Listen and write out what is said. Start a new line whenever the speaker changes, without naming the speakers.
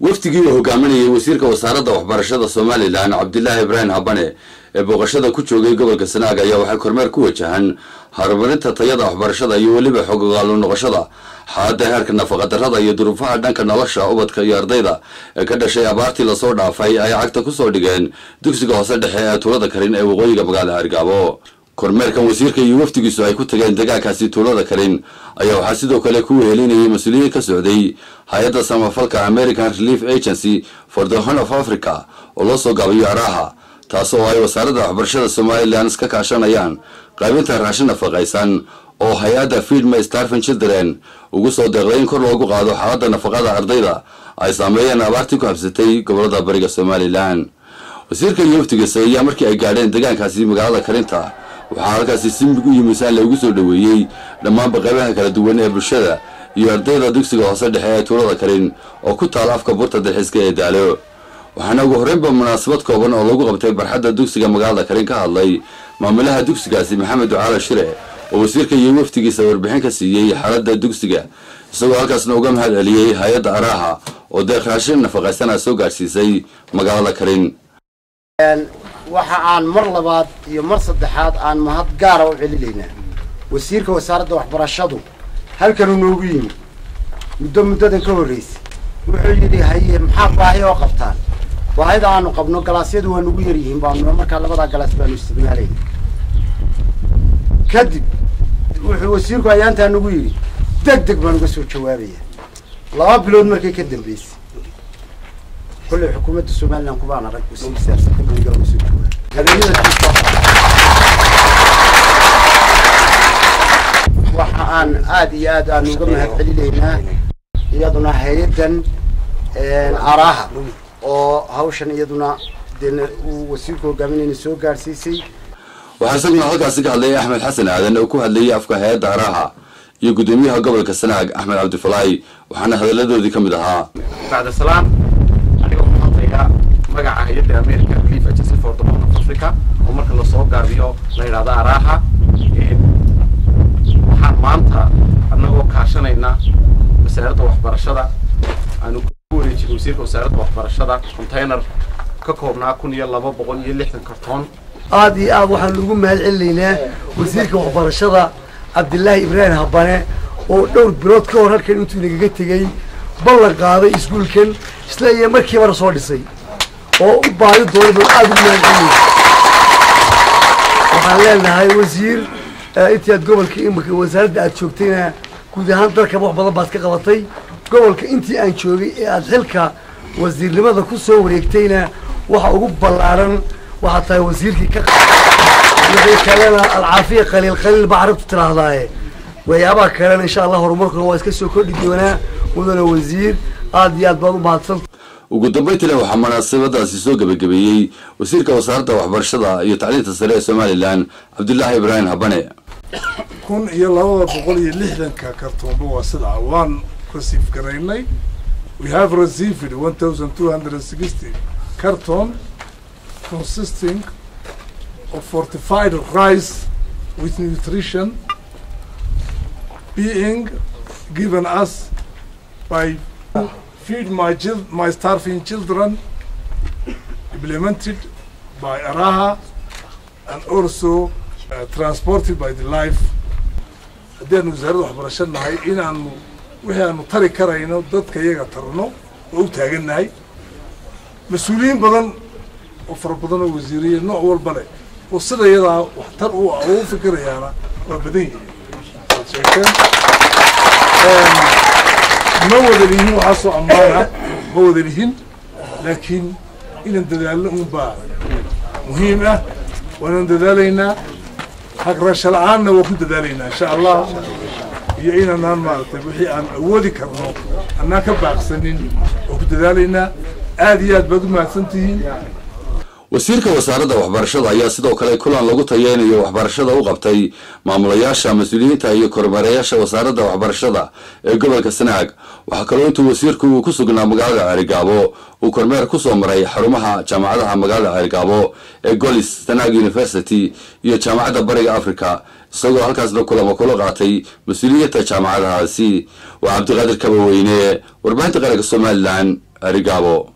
wafdigii uu hogaaminayay wasiirka wasaaradda waxbarashada somalilan cabdilaahi ibraahim habane ee booqashada ku joogay gobolka sanaag ayaa waxay kormeer ku wajahaan horumarinta tayada waxbarashada iyo weliba xogogaalu noqoshada. Xaaladda heerka nafaqadarrada iyo duruufaha dhanka nolosha ubadka iyo ardayda ee ka dhashay abaartii la soo dhaafay ay cagta ku soo dhigeen dugsiga hoose dhexe ee tuulada karin ee waqooyiga magaalada hargaabo kormeerkan wasiirka iyo wafdigiisu ay ku tageen degaankaasi tuulada karin ayaa waxaa sidoo kale ku wehelinayay mas'uuliyiin ka socday hay'adda samafalka american relief agency for the horn of africa oo loo soo gaabayo araha taas oo ay wasaaradda waxbarashada somalilan iska kaashanayaan qaybinta raashin nafaqaysan oo hay'adda feedma starvin children ugu soo deeqday in kor loogu qaado xaaladda nafaqada ardayda ay saameeyeen abaartii ku habsatay gobollada bariga somalilan wasiirka iyo wafdigiisa ayaa markii ay gaadheen degaankaasi magaalada karinta waxaa halkaasi si mig u yimisaan loogu soo dhoweeyey dhammaanba qaybaha kala duwan ee bulshada iyo ardayda dugsiga hoose dhexe ee tuulada karin oo ku taal afka burta dalxiiska ee daalo waxaana ugu horreynba munaasabad kooban oo lagu qabtay barxadda dugsiga magaalada karin ka hadlay maamulaha dugsigaasi maxamed ducaale shire oo wasiirka iyo wafdigiisa warbixin ka siiyey xaaladda dugsiga isagoo halkaasna uga mahad celiyey hay'adda araaha oo deeq raashin nafaqaysana soo gaadhsiisay magaalada karin
waxa aan mar labaad iyo mar saddexaad aan mahad gaara u celinaynaa. Wasiirka wasaaradda waxbarashadu halkanuu noogu yimi muddo muddadan ka horraysay wuxuu yidhi haye maxaa baahi oo qabtaan? Baahida aanu qabno galaasyadu waa nagu yar yihiin baanu markaa labadaa galaas baanu isticmaalayna kadib wuxuu wasiirku ayaantaa nagu yidhi deg deg baan uga soo jawaabaya. Laba bilood markay ka dambeysay kolley xukuumadda somalilan kubaana rag waxa aan aad iyo aad aan uga mahad celinaynaa iyaduna hay'addan araha oo hawshan iyaduna dee uu wasiirku hogaaminayna soo gaadhsiisay
waxaa isaguna halkaasi ka hadlayay axmed xasan aadan oo ku hadlayay afka hay'adda araha iyo guddoomiyaha gobolka sanaag axmed cabdifalaay waxaana hadalladoodii ka mid ahaa
hadlayaa magaca hay'adda american relief agency for the horn of africa oo marka la soo gaabiyo la yidhahdo araha waxaan maanta annagoo kaashanayna wasaaradda waxbarashada aanu ku wareejinay wasiirka wasaaradda waxbarashada container ka koobnaa kun iyo laba boqol iyo lixdan kartoon
aad iyo aad waxaan ugu mahad wasiirka waxbarashada cabdilaahi ibraahim habane oo dhowr bilood ka hor halkan intuu nagaga tegey ballan qaaday iskuulkan isla iyo markiibana soo dhisay. Oo u baadi doonay baan aada ugu mahad celinayna waxaan leenahay wasiir intii aad gobolka imika wasaaradda aad joogtayna guud ahaan dalkaba wax badan baad ka qabatay. Gobolka intii aan joogay ee aad xilka wasiirnimada ku soo wareegtayna waxa ugu ballaaran waxaa tahay wasiirkii ka kalena alcaafiya qaliil qaliil baa carabtu tidhaahdaaye waxyaabaha kalena insha allah horumarkuna waa iska soo kordhi doonaa mudana wasiir aad iyo aad baad u mahadsan
ugu dambayntiina waxaa munaasabadaasi soo gebagabeeyey wasiirka wasaaradda waxbarashada iyo tacliinta sare ee somalilan cabdilaahi ibraahim habane.
Kun iyo labada boqol iyo lixdanka kartoonba waa sidaa waan rasiif garaynay. We have received one thousand two hundred and sixty carton consisting of fortified rice with nutrition being given us by feed my chil my starving children implemented by Araha and also uh, transported by the life. Haddaanu wasaaradda waxbarasho nahay inaanu wixii aanu tari karayno dadka iyaga tarno oo u taagannahay. Mas'uuliyiin badan oo fara badan oo wasiiriye nooc walba leh oo sida iyadaa waxtar u ah oo u fikirayaana waa badan yihiin ma wada lihin waxaasoo ammaana ma wada lihin laakiin inaan dadaalno unbaa muhiim ah waanaan dadaalaynaa. Hagrasho la'aanna waa ku dadaalaynaa insha allah. Iyo inaanaan maaragtay wixii aan awoodi karno annaan ka baaqsanin oo ku dadaalaynaa. Aad iyo aad baad u mahadsantihiin
wasiirka wasaaradda waxbarashada ayaa sidoo kale kulan lagu tayeynayo waxbarashada u qabtay maamulayaasha mas'uuliyiinta iyo kormeerayaasha wasaaradda waxbarashada ee gobolka sanaag waxaa kaloo intuu wasiirku uu ku sugnaa magaalada ceerigaabo uu kormeer ku soo maray xarumaha jaamacadaha magaalada ceerigaabo ee golis sanaag university iyo jaamacadda bariga africa isagoo halkaasna kulamo kula qaatay mas'uuliyiinta jaamacadahaasi. Waa cabdiqaadir kabaweyne warbaahinta qaranka somalilan arigaabo